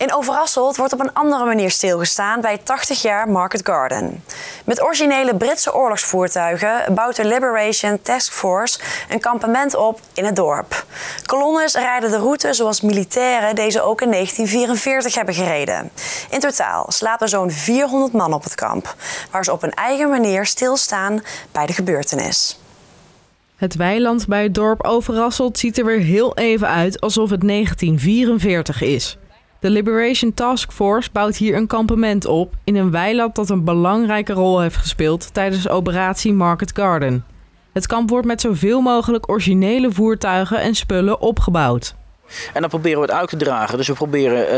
In Overasselt wordt op een andere manier stilgestaan bij 80 jaar Market Garden. Met originele Britse oorlogsvoertuigen bouwt de Liberation Task Force een kampement op in het dorp. Kolonnes rijden de route zoals militairen deze ook in 1944 hebben gereden. In totaal slapen zo'n 400 man op het kamp, waar ze op een eigen manier stilstaan bij de gebeurtenis. Het weiland bij het dorp Overasselt ziet er weer heel even uit alsof het 1944 is. De Liberation Task Force bouwt hier een kampement op in een weiland dat een belangrijke rol heeft gespeeld tijdens operatie Market Garden. Het kamp wordt met zoveel mogelijk originele voertuigen en spullen opgebouwd. En dan proberen we het uit te dragen. Dus we proberen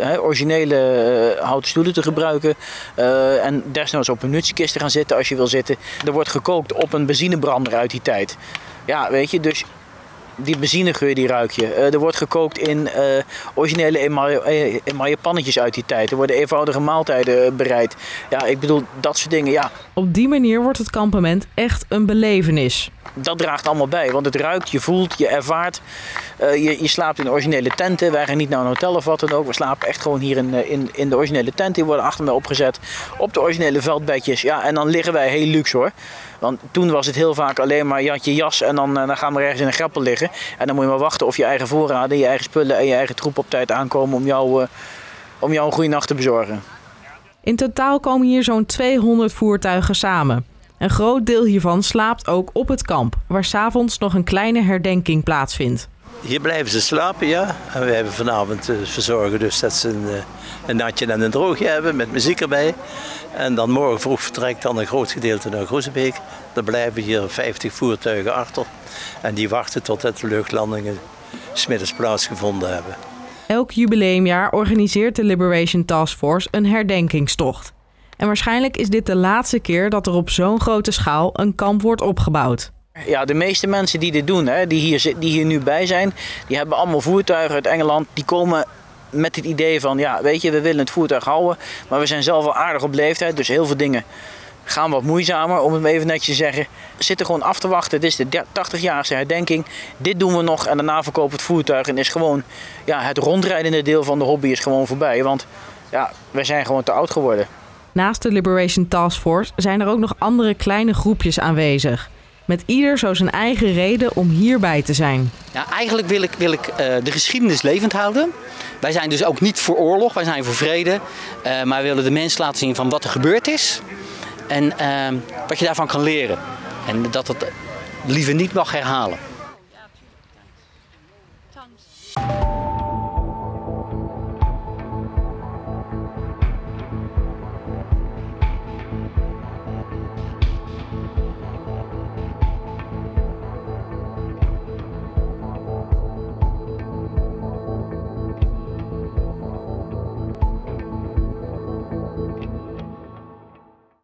uh, originele uh, houten stoelen te gebruiken. Uh, en desnoods op een nutskist te gaan zitten als je wil zitten. Er wordt gekookt op een benzinebrander uit die tijd. Ja, weet je, dus die benzinegeur die ruik je. er wordt gekookt in originele emaille, pannetjes uit die tijd. Er worden eenvoudige maaltijden bereid. Ja, ik bedoel, dat soort dingen, ja. Op die manier wordt het kampement echt een belevenis dat draagt allemaal bij. Want het ruikt, je voelt, je ervaart. Uh, je, je, slaapt in originele tenten. Wij gaan niet naar een hotel of wat dan ook. We slapen echt gewoon hier in, in, in de originele tent. Die worden achter mij opgezet. Op de originele veldbedjes. Ja, en dan liggen wij heel luxe hoor. Want toen was het heel vaak alleen maar je had je jas en dan, dan gaan we ergens in een grappel liggen. En dan moet je maar wachten of je eigen voorraden, je eigen spullen en je eigen troep op tijd aankomen om jou, om jou een goede nacht te bezorgen. In totaal komen hier zo'n 200 voertuigen samen. Een groot deel hiervan slaapt ook op het kamp, waar s'avonds nog een kleine herdenking plaatsvindt. Hier blijven ze slapen, ja. En we hebben vanavond uh, verzorgen dus dat ze een, uh, een, natje en een droogje hebben met muziek erbij. En dan morgen vroeg vertrekt dan een groot gedeelte naar Groezebeek. Er blijven hier 50 voertuigen achter. En die wachten totdat de luchtlandingen smiddags plaatsgevonden hebben. Elk jubileumjaar organiseert de Liberation Task Force een herdenkingstocht. En waarschijnlijk is dit de laatste keer dat er op zo'n grote schaal een kamp wordt opgebouwd. Ja, de meeste mensen die dit doen, hè, die, hier, die hier nu bij zijn, die hebben allemaal voertuigen uit Engeland. Die komen met het idee van, ja, weet je, we willen het voertuig houden, maar we zijn zelf wel aardig op leeftijd, dus heel veel dingen gaan wat moeizamer, om het even netjes te zeggen. We zitten gewoon af te wachten. Dit is de 80-jarige herdenking. Dit doen we nog en daarna verkopen we het voertuig. En is gewoon, ja, het rondrijdende deel van de hobby is gewoon voorbij. Want ja, wij zijn gewoon te oud geworden. Naast de Liberation Task Force zijn er ook nog andere kleine groepjes aanwezig. Met ieder zo zijn eigen reden om hierbij te zijn. Ja, eigenlijk wil ik, wil ik uh, de geschiedenis levend houden. Wij zijn dus ook niet voor oorlog, wij zijn voor vrede. Uh, maar we willen de mensen laten zien van wat er gebeurd is. En uh, wat je daarvan kan leren. En dat het liever niet mag herhalen.